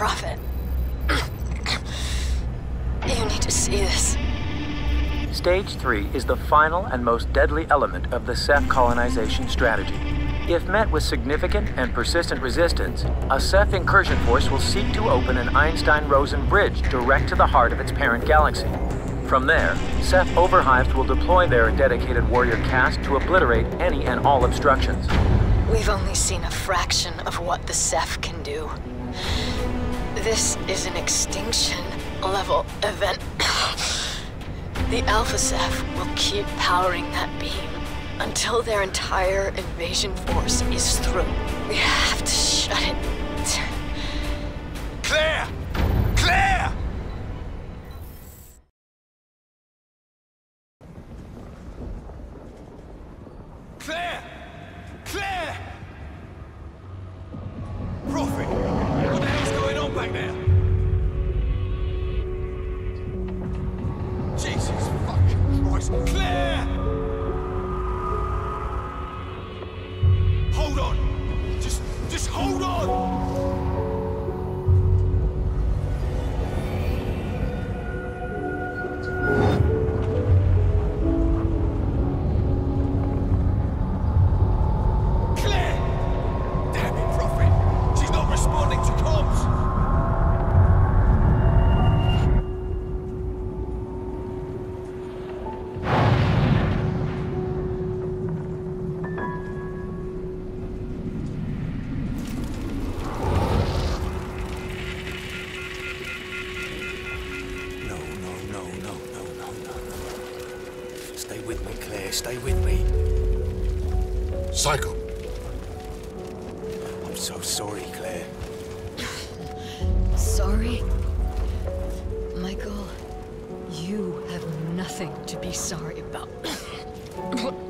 Prophet. you need to see this. Stage 3 is the final and most deadly element of the Ceph colonization strategy. If met with significant and persistent resistance, a Ceph incursion force will seek to open an Einstein-Rosen bridge direct to the heart of its parent galaxy. From there, Ceph overhives will deploy their dedicated warrior caste to obliterate any and all obstructions. We've only seen a fraction of what the Ceph can do. This is an extinction level event. the Alpha Ceph will keep powering that beam until their entire invasion force is through. We have to shut it. Claire! Claire! With me. Psycho. I'm so sorry, Claire. Sorry? Michael, you have nothing to be sorry about.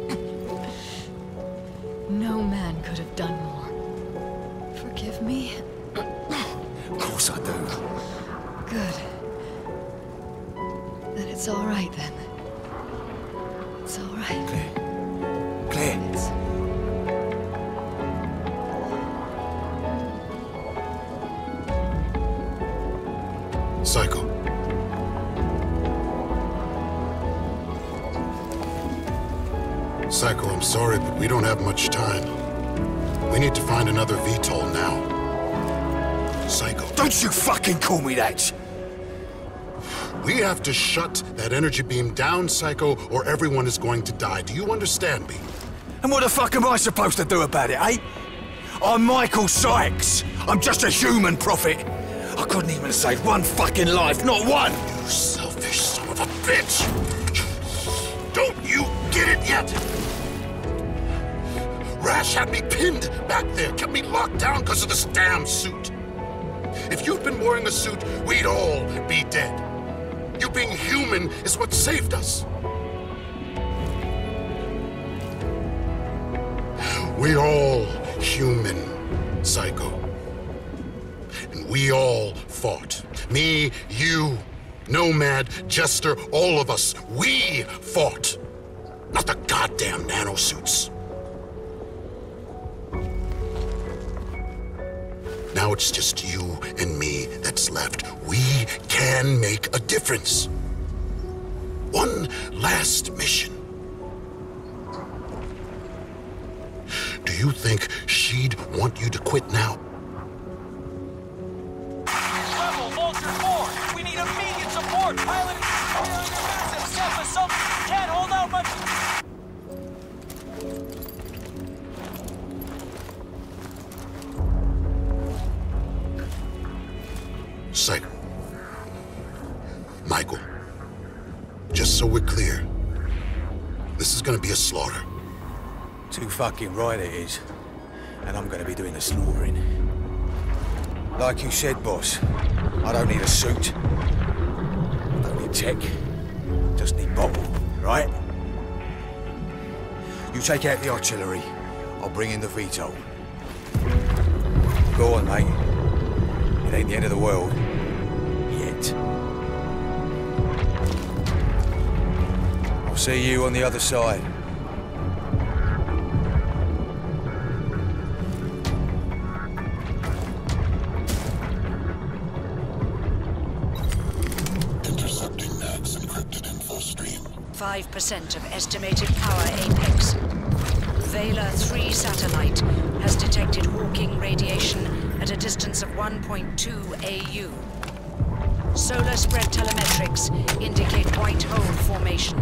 we don't have much time. We need to find another VTOL now. Psycho. Don't you fucking call me that! We have to shut that energy beam down, Psycho, or everyone is going to die. Do you understand me? And what the fuck am I supposed to do about it, eh? I'm Michael Sykes. I'm just a human prophet. I couldn't even save one fucking life, not one! You selfish son of a bitch! Don't you get it yet? Rasch had me pinned back there, kept me locked down because of this damn suit. If you'd been wearing a suit, we'd all be dead. You being human is what saved us. We're all human, Psycho. And we all fought. Me, you, Nomad, Jester, all of us. We fought. Not the goddamn nanosuits. It's just you and me that's left. We can make a difference. One last mission. Do you think she'd want you to quit now? Rebel, Vulture 4! We need immediate support! Pilot Too fucking right it is. And I'm gonna be doing the slaughtering. Like you said, boss, I don't need a suit. I don't need tech. Just need bottle, right? You take out the artillery. I'll bring in the VTOL. Go on, mate. It ain't the end of the world. Yet. I'll see you on the other side. 95% of estimated power apex. Vela 3 satellite has detected Hawking radiation at a distance of 1.2 AU. Solar spread telemetrics indicate white hole formation.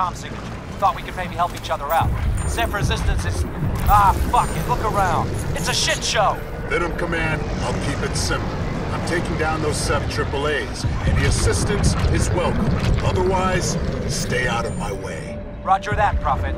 Comm signature. Thought we could maybe help each other out. Ceph Resistance is... Ah, fuck it. Look around. It's a shit show. Venom Command, I'll keep it simple. I'm taking down those Ceph AAAs. Any assistance is welcome. Otherwise, stay out of my way. Roger that, Prophet.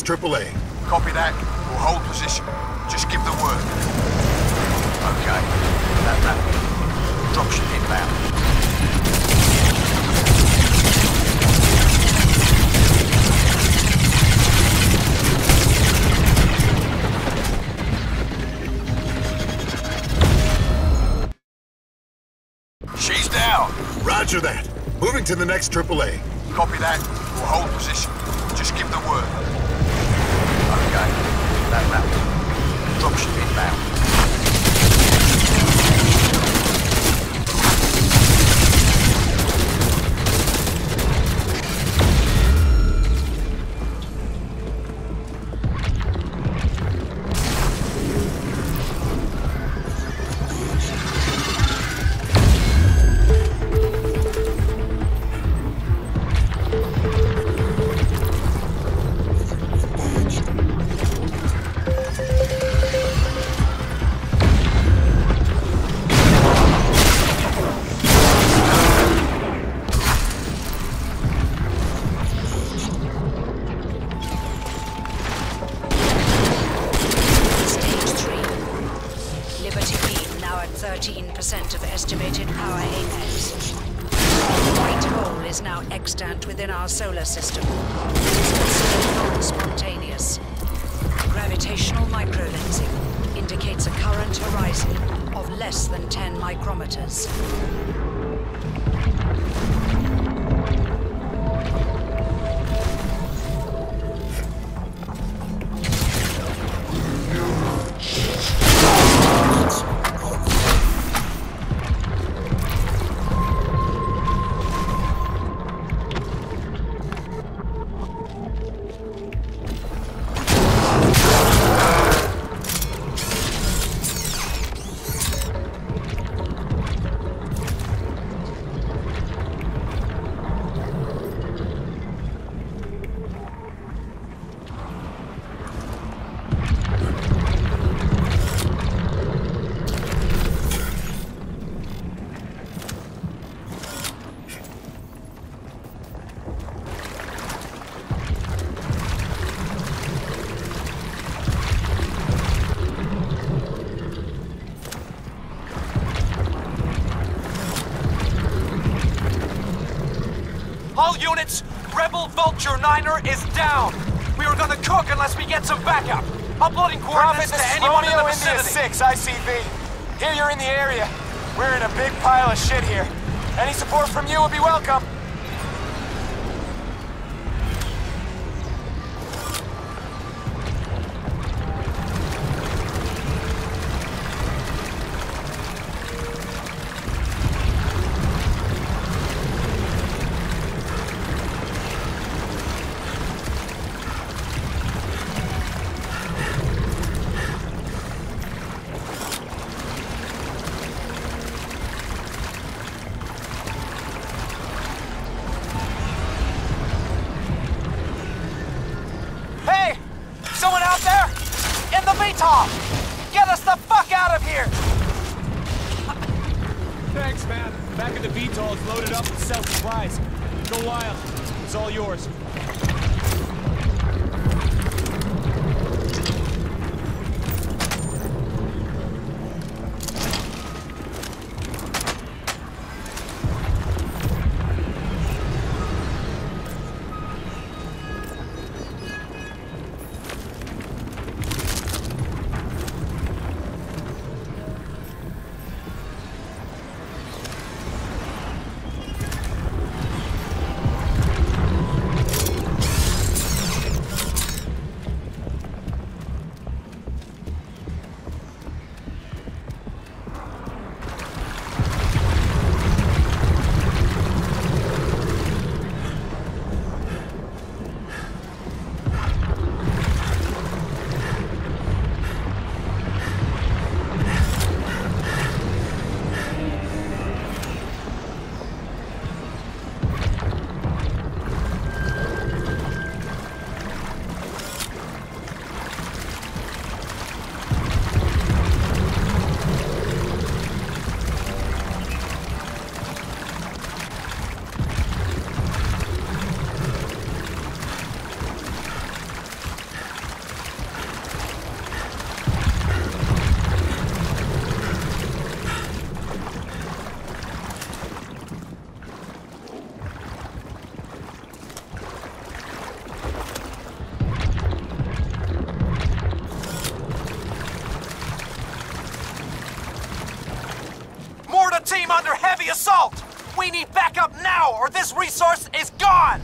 It's AAA. Copy that. We'll hold position. Just give the word. Okay. That, that way. Dropship inbound. She's down. Roger that. Moving to the next AAA. Vulture Niner is down. We are gonna cook unless we get some backup. Uploading coordinates to anyone in the vicinity. 6, ICV. Here you're in the area. We're in a big pile of shit here. Any support from you would be welcome. This resource is gone!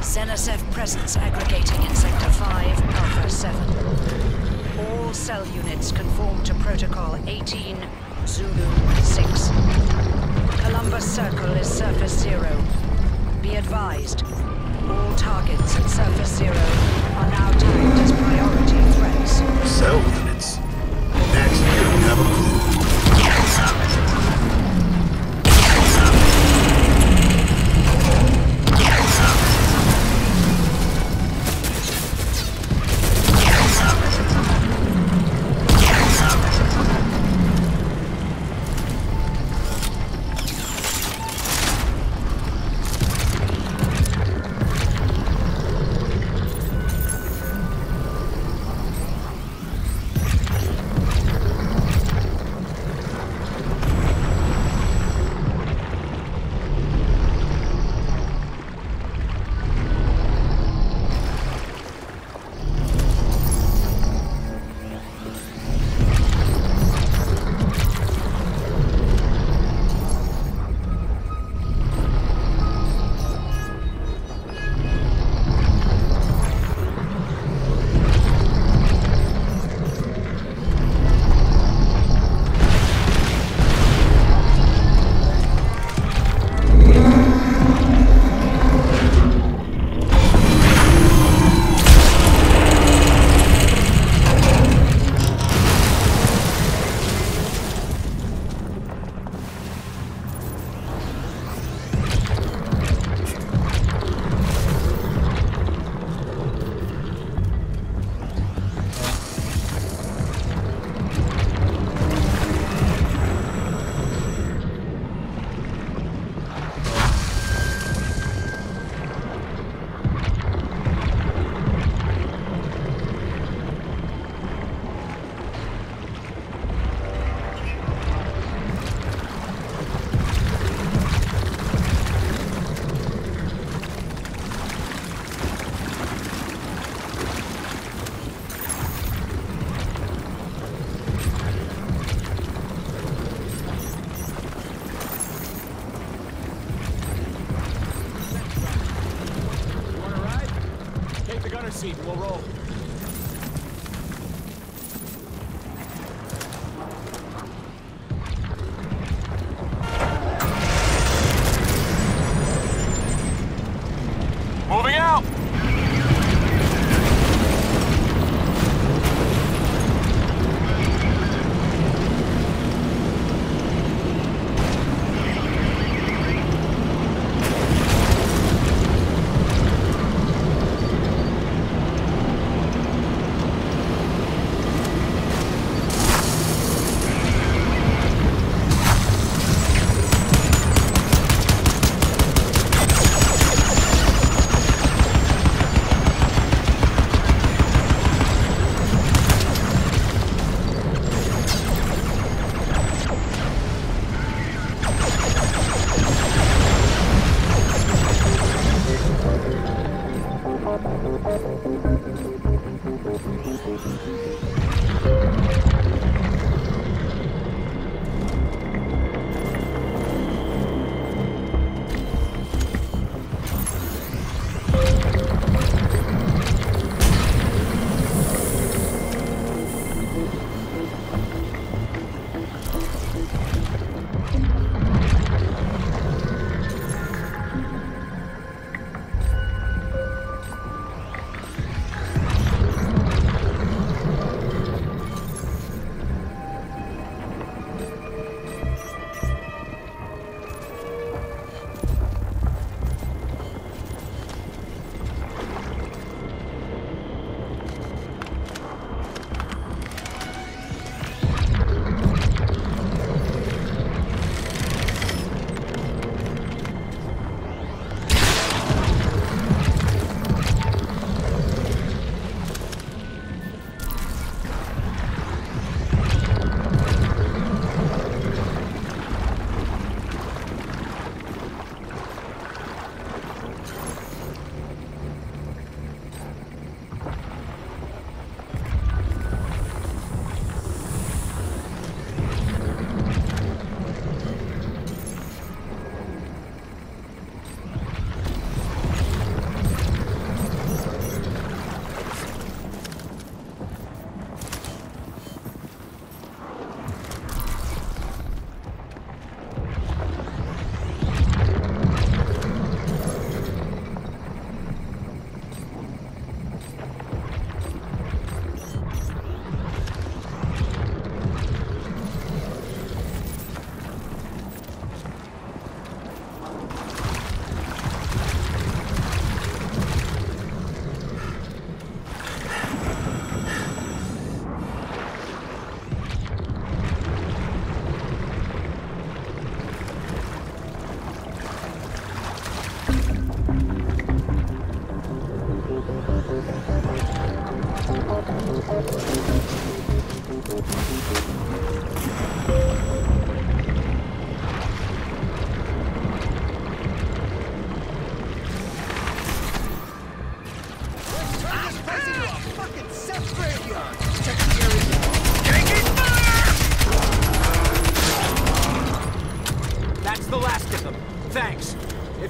Xenoseph presence aggregating in Sector 5, Alpha 7. All CELL units conform to Protocol 18, Zulu 6. Columbus Circle is Surface Zero. Be advised, all targets at Surface Zero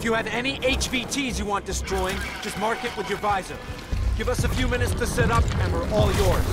If you have any HVTs you want destroying, just mark it with your visor. Give us a few minutes to set up, and we're all yours.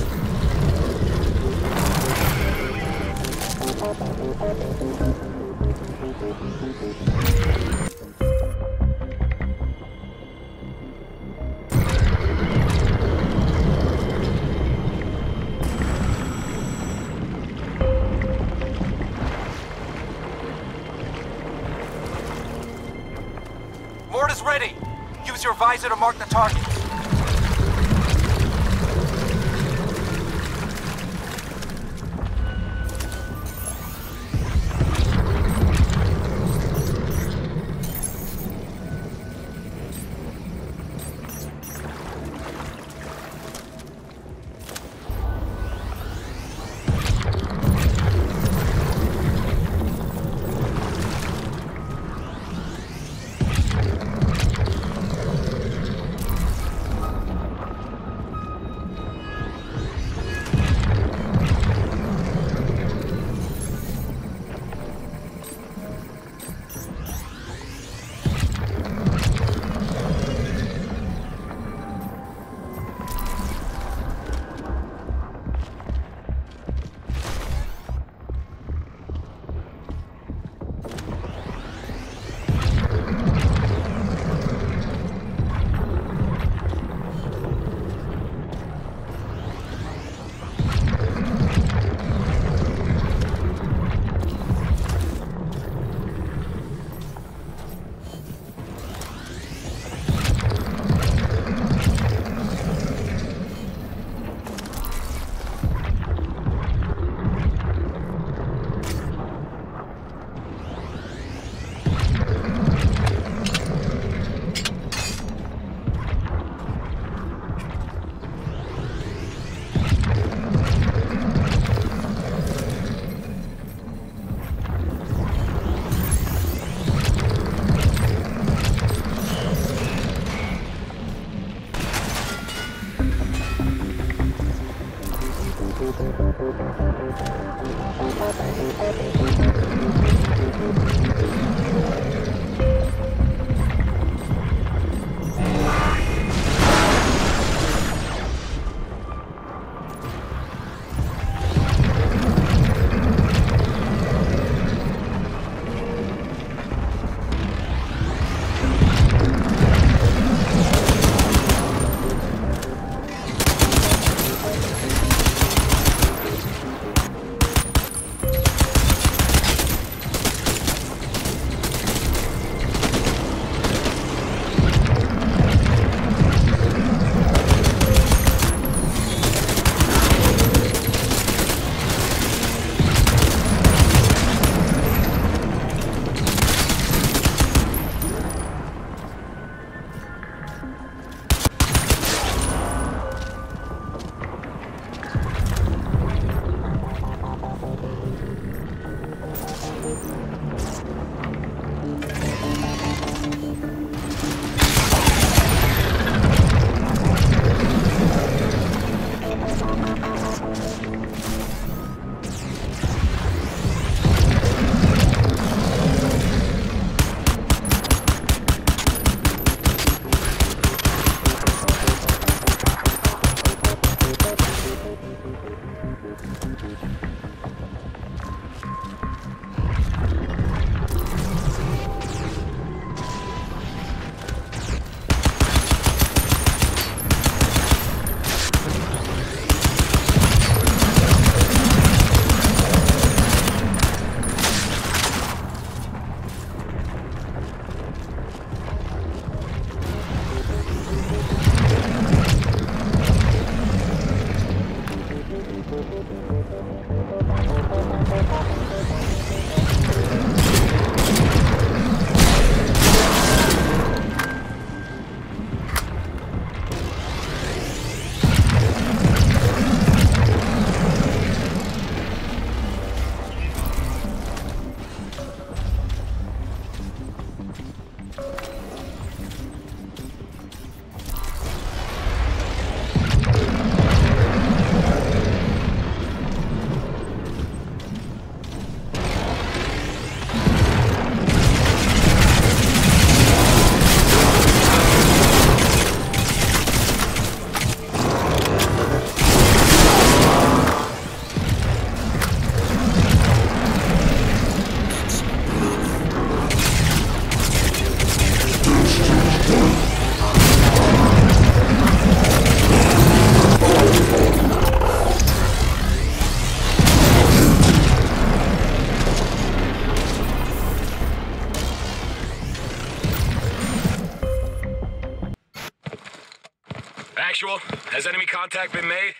Contact been made?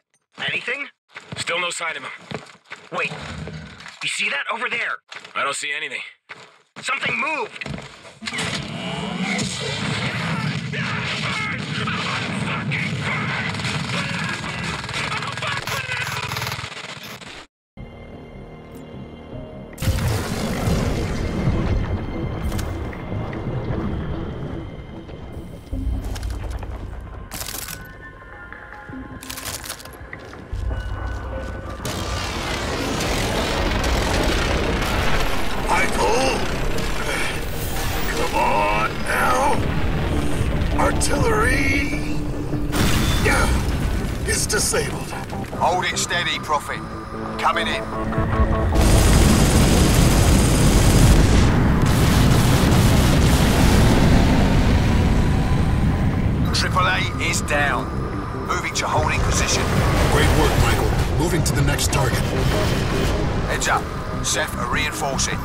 Anything? Still no sign of him. Artillery! Is disabled. Hold it steady, Prophet. Coming in. Triple A is down. Moving to holding position. Great work, Michael. Moving to the next target. Heads up. Ceph are reinforcing.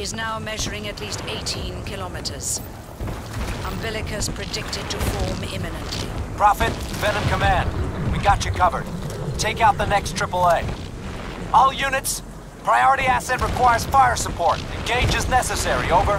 Is now measuring at least 18 kilometers. Umbilicus predicted to form imminently. Prophet, Venom Command, we got you covered. Take out the next AAA. All units, priority asset requires fire support. Engage as necessary, over.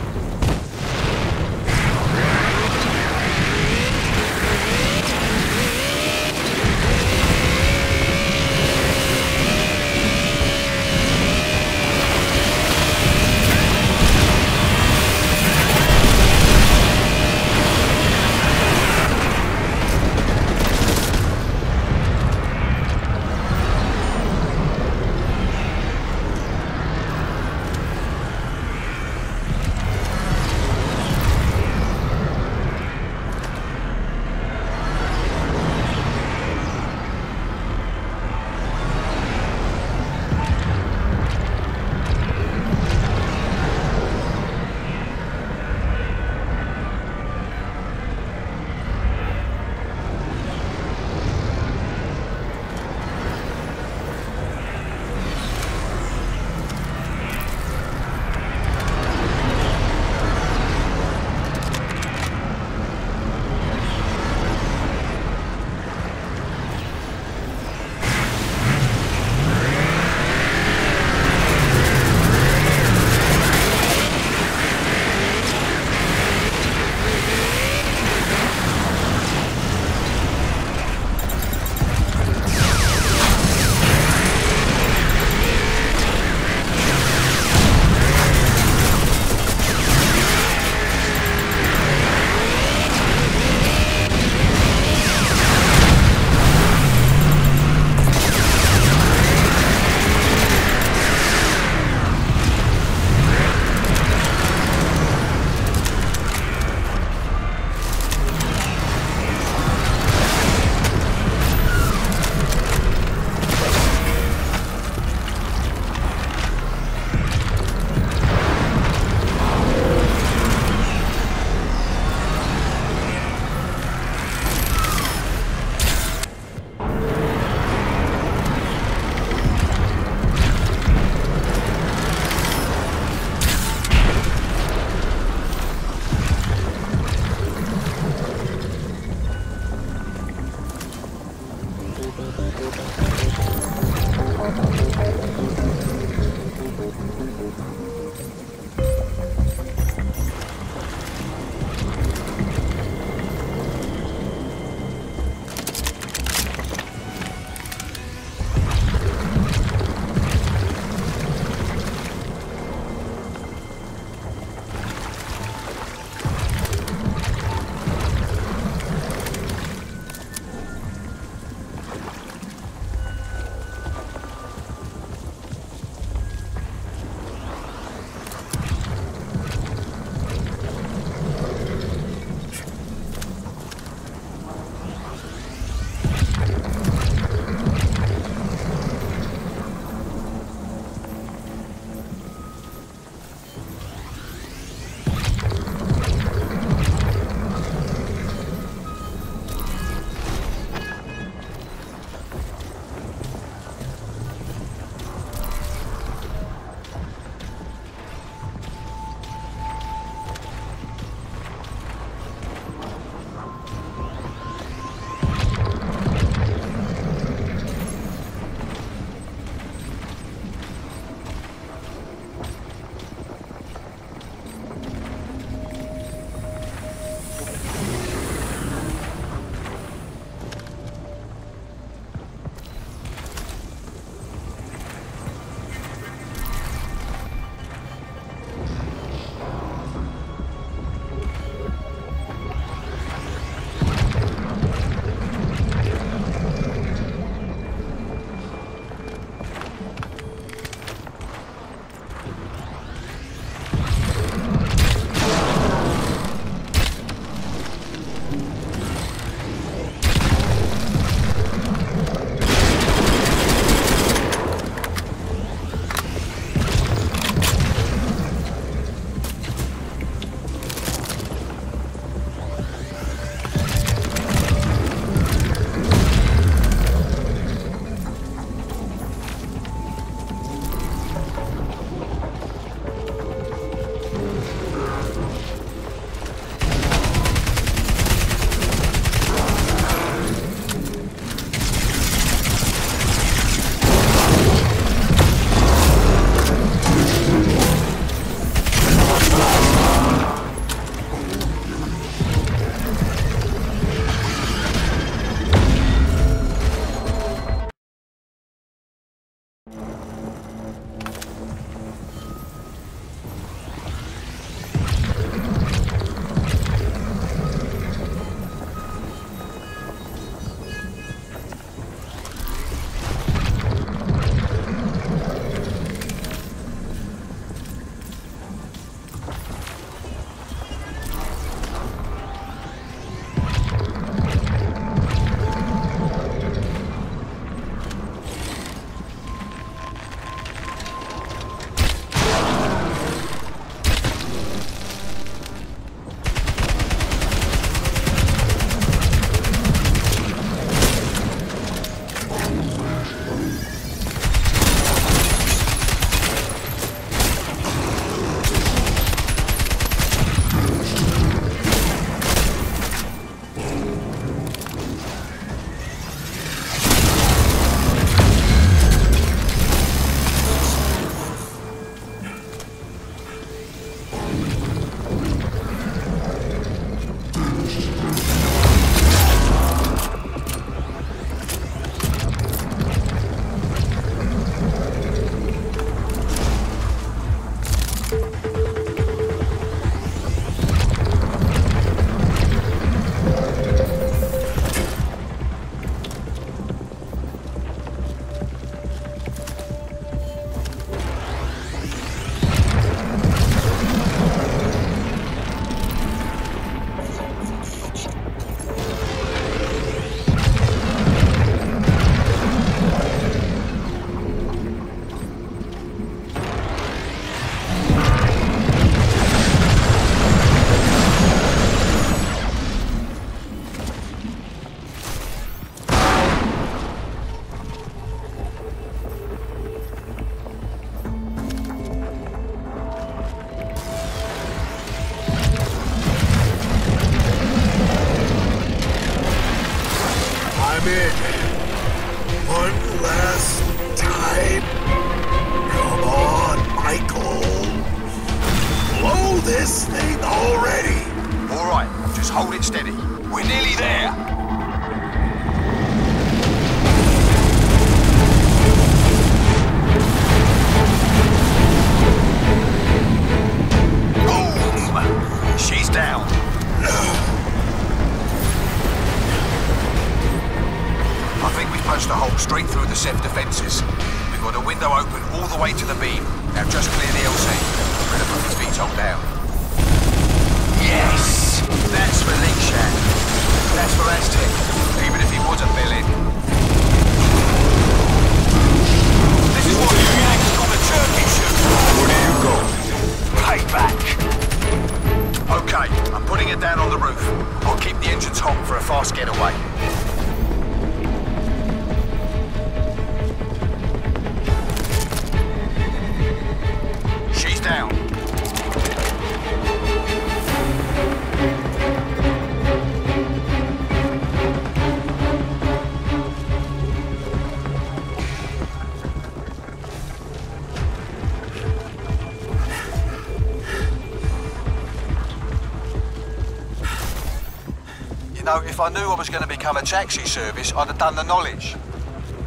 I knew I was going to become a taxi service, I'd have done the knowledge.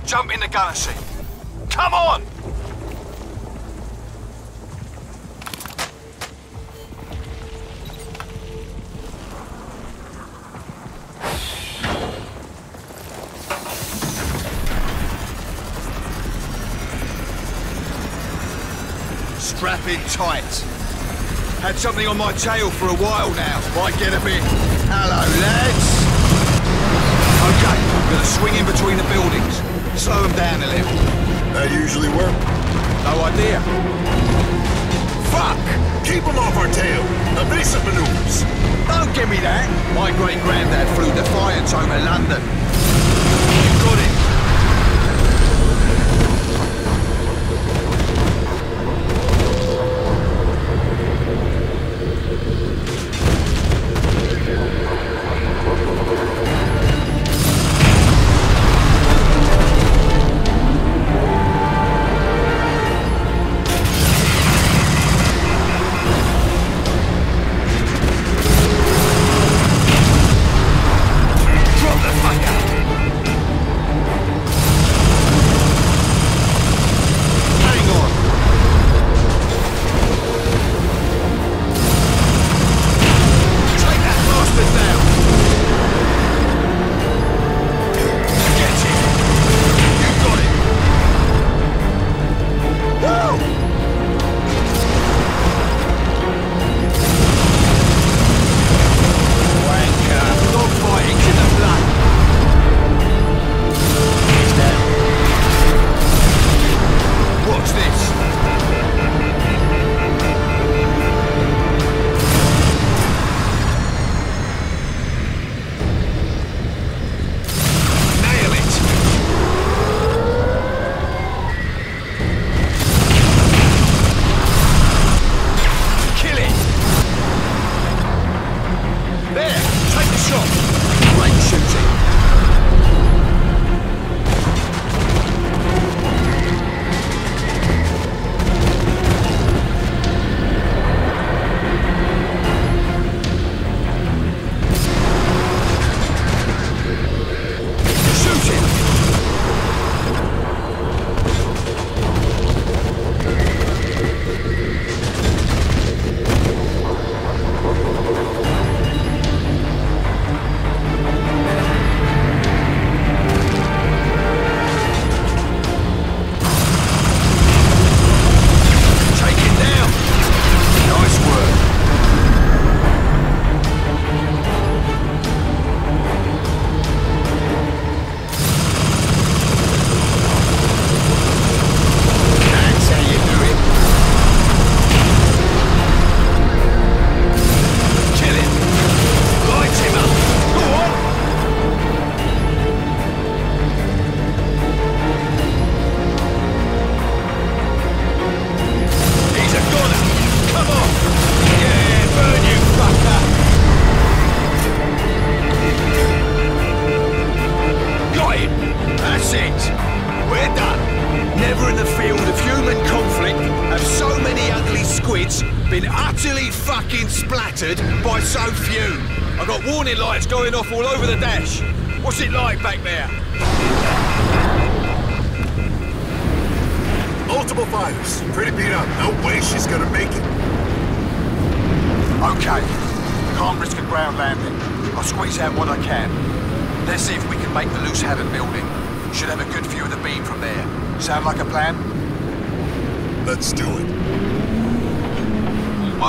Jump in the gunner seat. Come on! Strap in tight. Had something on my tail for a while now. Might get a bit. Hello, lads. Okay, I'm gonna swing in between the buildings. Slow them down a little. That usually work. No idea. Fuck! Keep them off our tail. Evasive maneuvers. Don't give me that. My great granddad flew Defiance over London. You got it.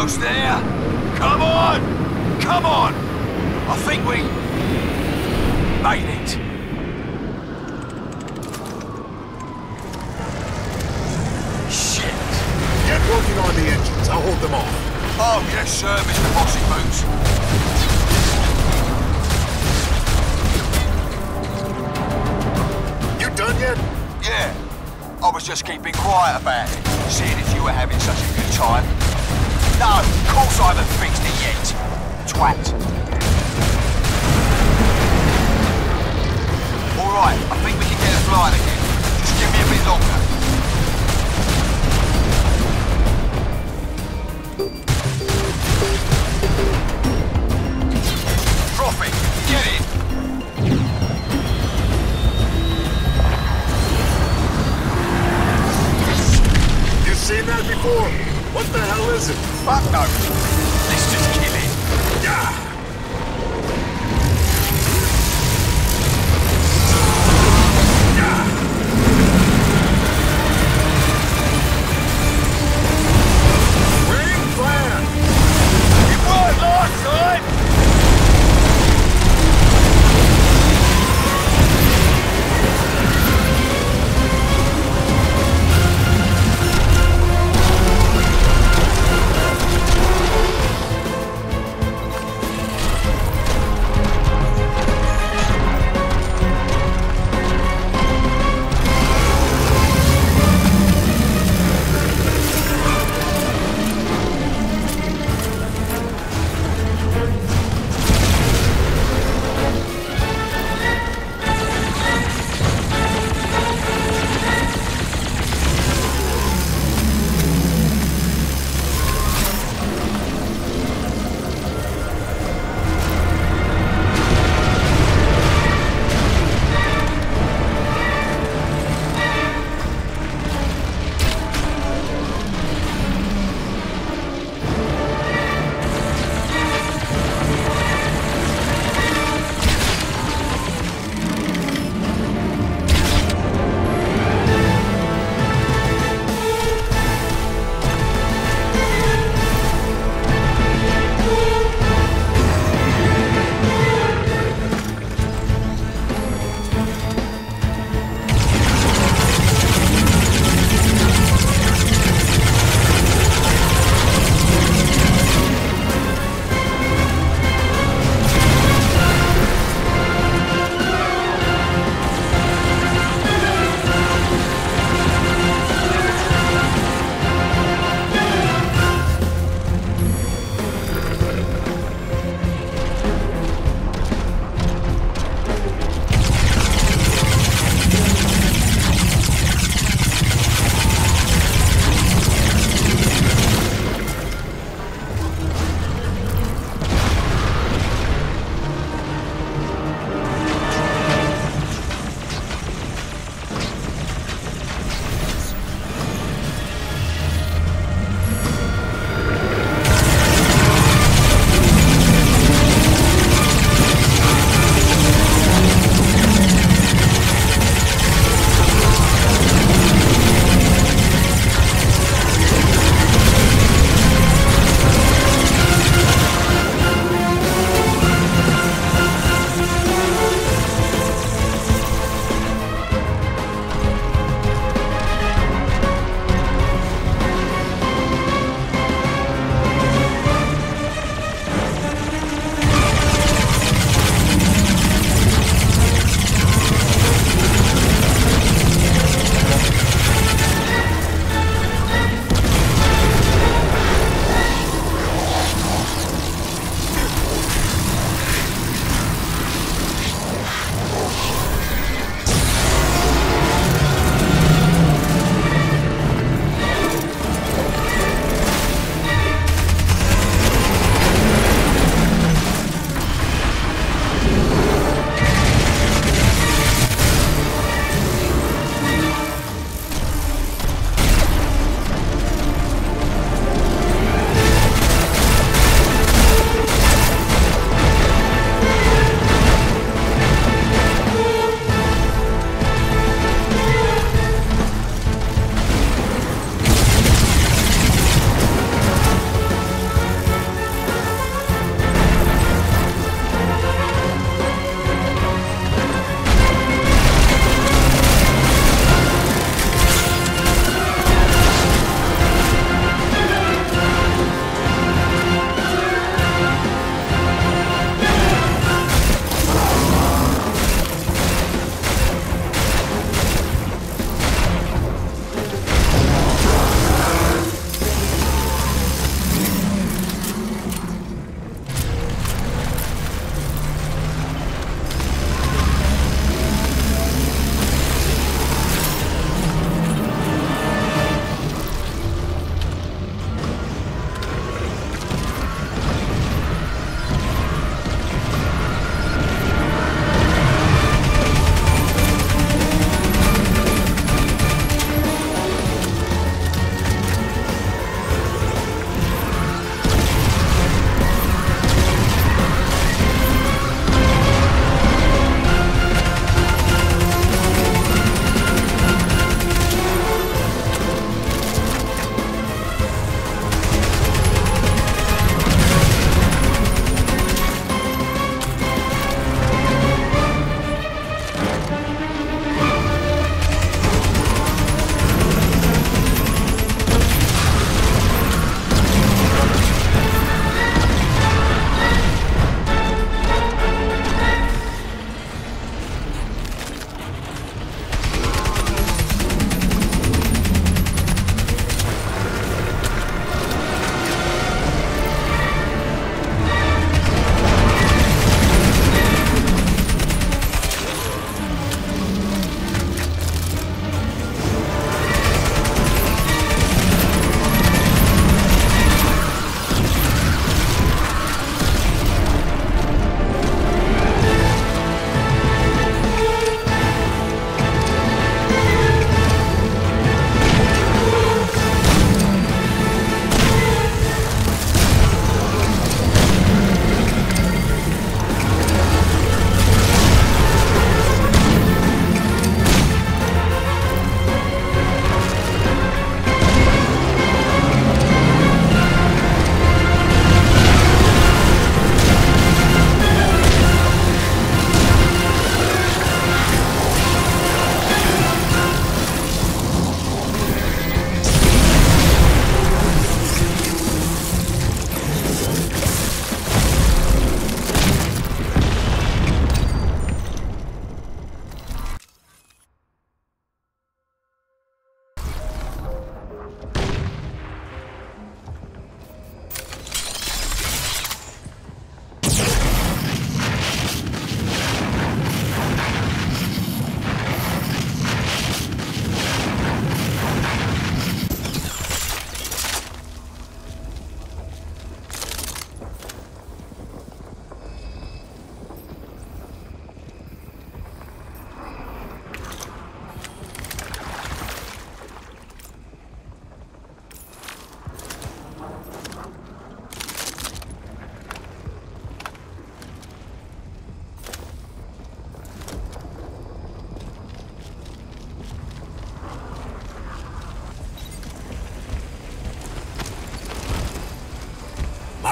Almost there. Come on! Come on! I think we... made it. Shit. Get working on the engines. I'll hold them off. Oh, yes, sir, Mr. Bossy Boots. You done yet? Yeah. I was just keeping quiet about it, seeing as you were having such a good time. No, of course I haven't fixed it yet. Twat. All right, I think we can get it flying again. Just give me a bit longer. Drop it. Get in. You seen that before? What the hell is it? Fuck no.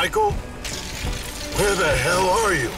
Michael? Where the hell are you?